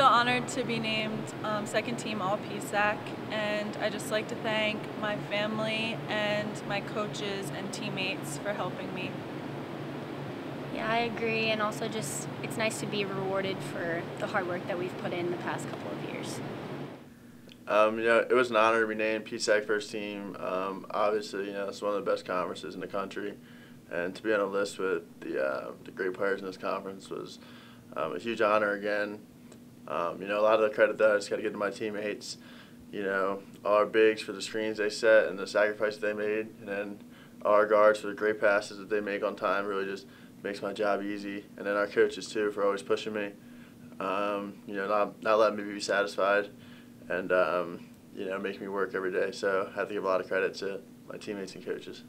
honored to be named um, second team All PSAC, and I just like to thank my family and my coaches and teammates for helping me. Yeah, I agree, and also just it's nice to be rewarded for the hard work that we've put in the past couple of years. Um, you know, it was an honor to be named PSAC first team. Um, obviously, you know, it's one of the best conferences in the country, and to be on a list with the uh, the great players in this conference was um, a huge honor again. Um, you know, a lot of the credit that I just got to give to my teammates. You know, our bigs for the screens they set and the sacrifice they made, and then our guards for the great passes that they make on time. Really just makes my job easy. And then our coaches too for always pushing me. Um, you know, not not letting me be satisfied, and um, you know, making me work every day. So I have to give a lot of credit to my teammates and coaches.